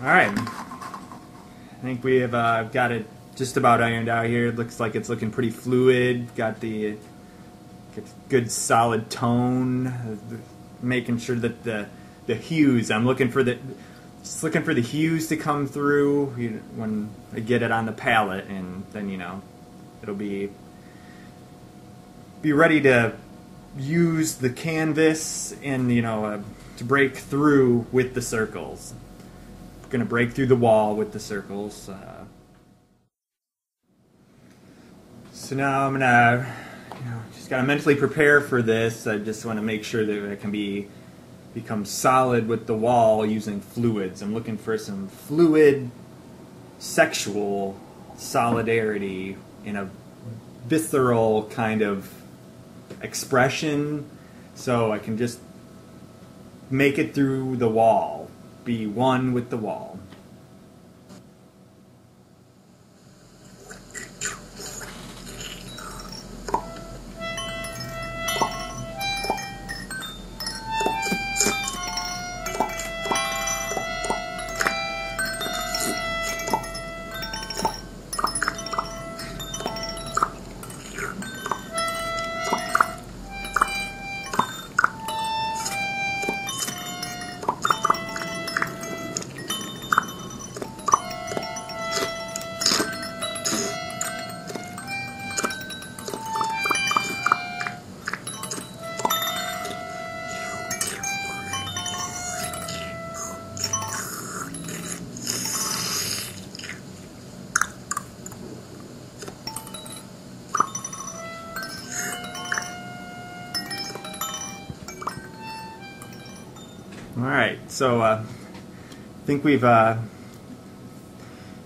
All right. I think we have uh, got it just about ironed out here. It looks like it's looking pretty fluid. Got the good solid tone. Making sure that the the hues. I'm looking for the just looking for the hues to come through when I get it on the palette, and then you know it'll be be ready to use the canvas and you know uh, to break through with the circles. Going to break through the wall with the circles. Uh, so now I'm gonna, you know, just gotta mentally prepare for this. I just want to make sure that it can be become solid with the wall using fluids. I'm looking for some fluid, sexual solidarity in a visceral kind of expression, so I can just make it through the wall be one with the wall. All right, so uh, I think we've uh,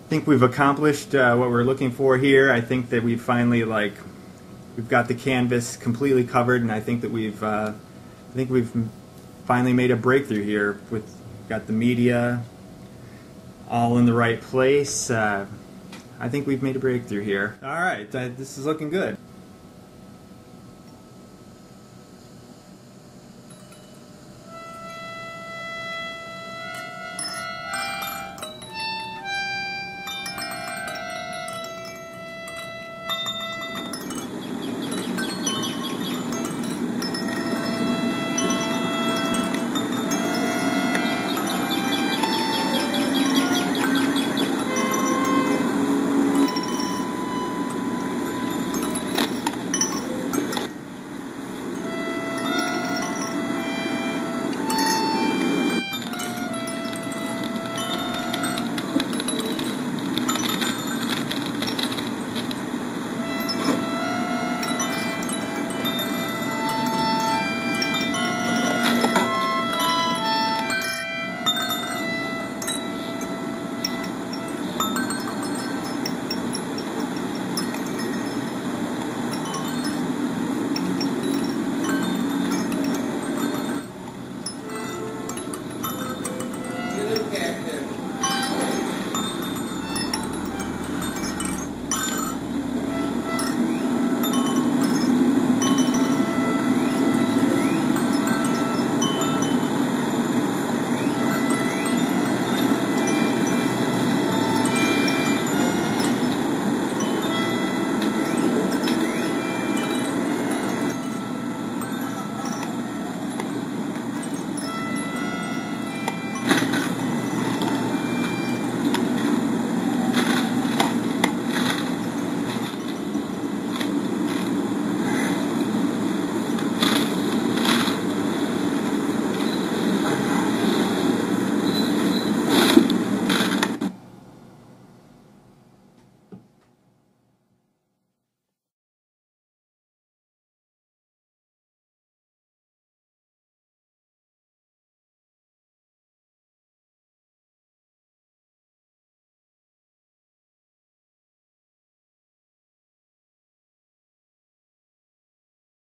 think we've accomplished uh, what we're looking for here. I think that we've finally like we've got the canvas completely covered, and I think that we've uh, I think we've finally made a breakthrough here. With got the media all in the right place. Uh, I think we've made a breakthrough here. All right, uh, this is looking good.